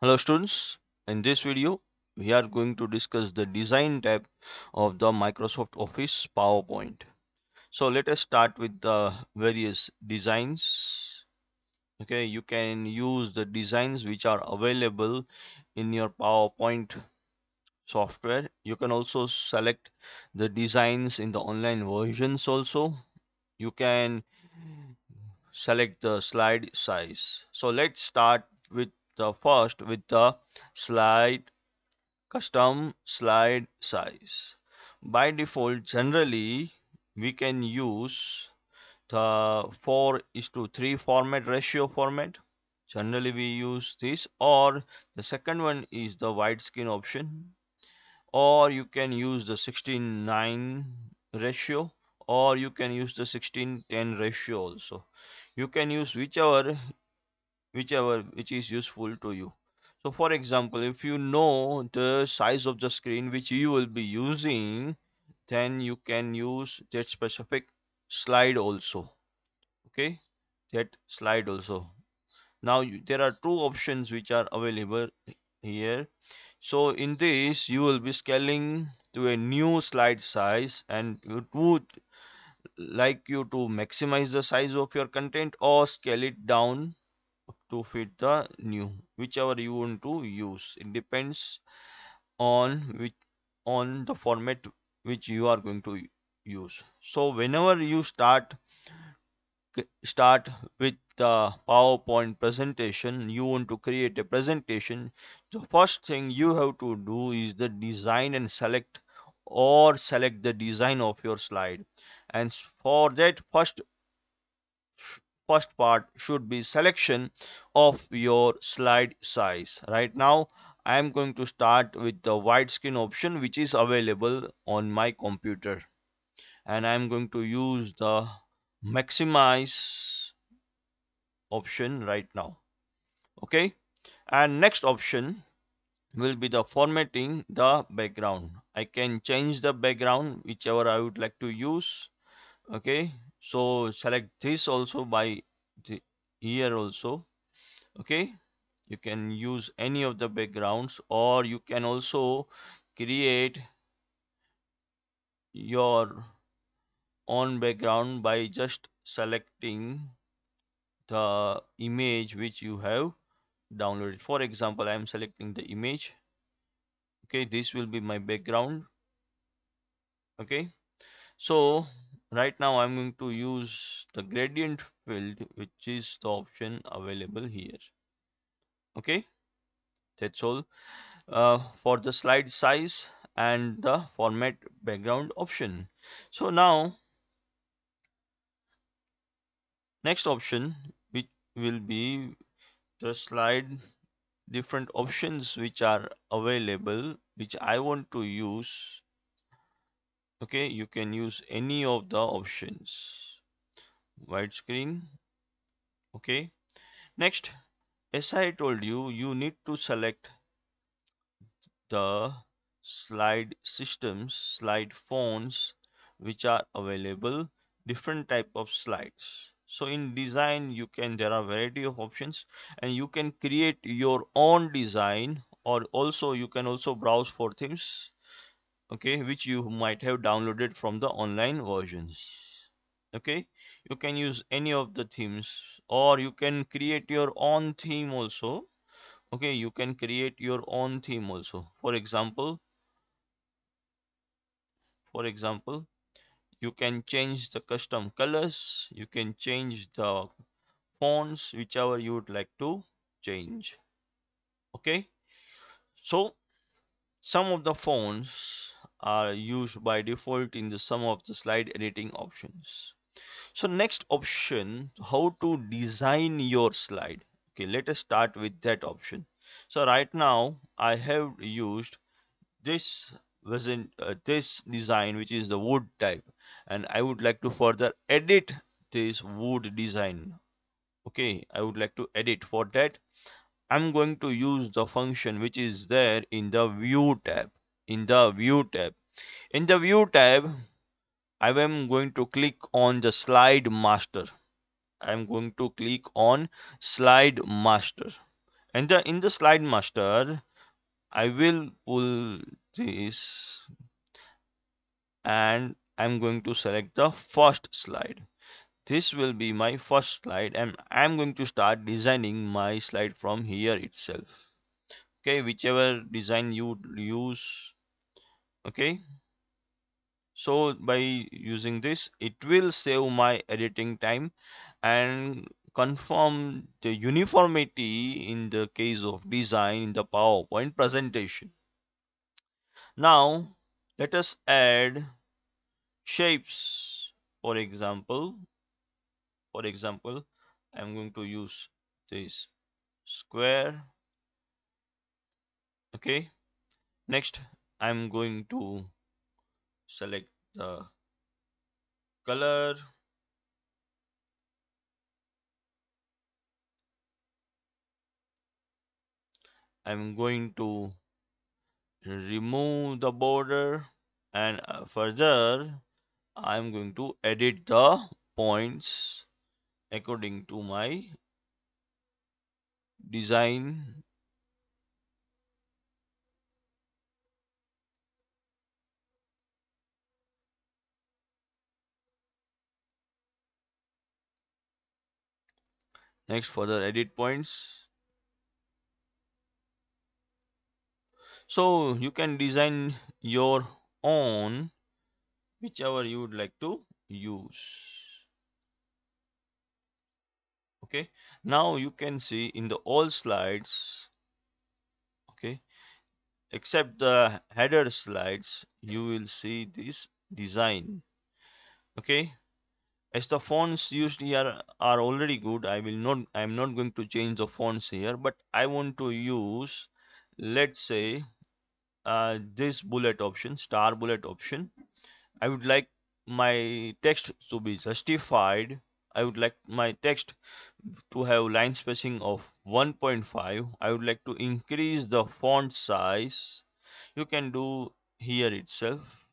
Hello students, in this video we are going to discuss the design tab of the Microsoft Office PowerPoint. So let us start with the various designs. Okay, you can use the designs which are available in your PowerPoint software. You can also select the designs in the online versions also. You can select the slide size. So let's start with the first with the slide custom slide size. By default generally we can use the 4 is to 3 format ratio format. Generally we use this or the second one is the widescreen option. Or you can use the 16:9 ratio or you can use the 16:10 ratio also. You can use whichever whichever which is useful to you. So for example if you know the size of the screen which you will be using then you can use that specific slide also. Okay? That slide also. Now you, there are two options which are available here. So in this you will be scaling to a new slide size and it would like you to maximize the size of your content or scale it down to fit the new whichever you want to use. It depends on which on the format which you are going to use. So whenever you start start with the PowerPoint presentation you want to create a presentation the first thing you have to do is the design and select or select the design of your slide. And for that first first part should be selection of your slide size. Right now I am going to start with the widescreen option which is available on my computer. And I am going to use the maximize option right now. Okay? And next option will be the formatting the background. I can change the background whichever I would like to use okay so select this also by the here also. Okay you can use any of the backgrounds or you can also create your own background by just selecting the image which you have downloaded. For example i am selecting the image. Okay this will be my background. Okay so right now I'm going to use the gradient field which is the option available here. Okay? That's all. Uh, for the slide size and the format background option. So now next option which will be the slide different options which are available which I want to use okay you can use any of the options. Widescreen. Okay. Next as I told you you need to select the slide systems slide fonts which are available different type of slides. So in design you can there are variety of options and you can create your own design or also you can also browse for themes okay which you might have downloaded from the online versions. Okay you can use any of the themes or you can create your own theme also. Okay you can create your own theme also. For example for example you can change the custom colors you can change the fonts whichever you would like to change. Okay so some of the fonts are used by default in the some of the slide editing options. So next option how to design your slide. Okay let us start with that option. So right now i have used this uh, this design which is the wood type. And i would like to further edit this wood design. Okay i would like to edit for that. I'm going to use the function which is there in the view tab in the view tab. In the view tab I am going to click on the slide master. I am going to click on slide master. And the in the slide master I will pull this and I'm going to select the first slide. This will be my first slide and I'm going to start designing my slide from here itself. Okay whichever design you use okay. So by using this it will save my editing time and confirm the uniformity in the case of design in the PowerPoint presentation. Now let us add shapes. For example for example I'm going to use this square. Okay. Next I'm going to select the color. I'm going to remove the border and uh, further I'm going to edit the points according to my design next further edit points. So you can design your own whichever you would like to use. Okay. Now you can see in the all slides okay except the header slides you will see this design. Okay as the fonts used here are already good i will not i'm not going to change the fonts here but i want to use let's say uh, this bullet option star bullet option. I would like my text to be justified. I would like my text to have line spacing of 1.5 I would like to increase the font size. You can do here itself.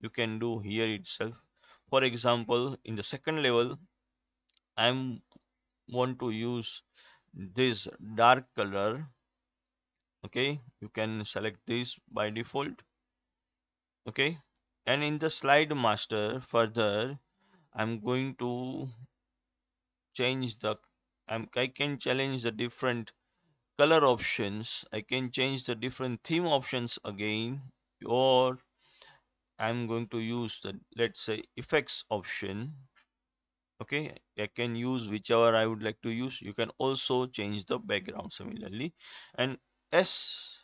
You can do here itself for example in the second level I'm want to use this dark color. Okay you can select this by default. Okay and in the slide master further I'm going to change the I'm, I can challenge the different color options. I can change the different theme options again or I'm going to use the let's say effects option. Okay I can use whichever I would like to use. You can also change the background similarly. And S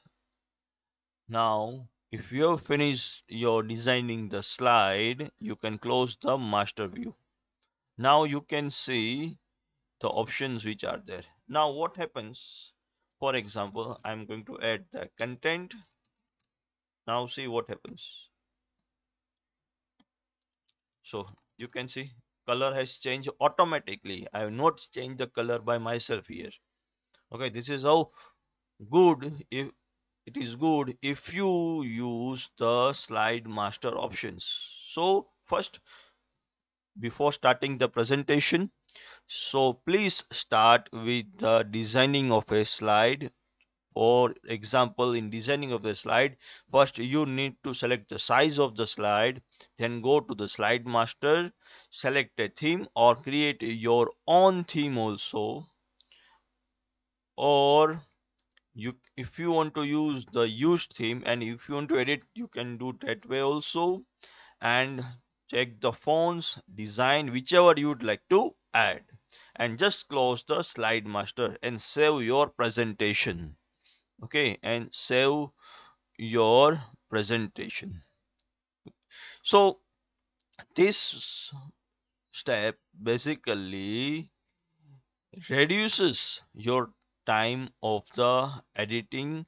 now if you have finished your designing the slide you can close the master view. Now you can see the options which are there. Now what happens? For example I'm going to add the content. Now see what happens so you can see color has changed automatically. I have not changed the color by myself here. Okay this is how good if it is good if you use the slide master options. So first before starting the presentation so please start with the designing of a slide for example in designing of the slide first you need to select the size of the slide then go to the slide master select a theme or create your own theme also. Or you if you want to use the used theme and if you want to edit you can do that way also. And check the fonts design whichever you would like to add. And just close the slide master and save your presentation okay and save your presentation. So this step basically reduces your time of the editing.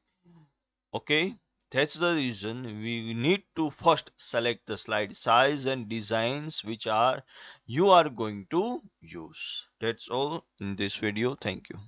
Okay that's the reason we need to first select the slide size and designs which are you are going to use. That's all in this video. Thank you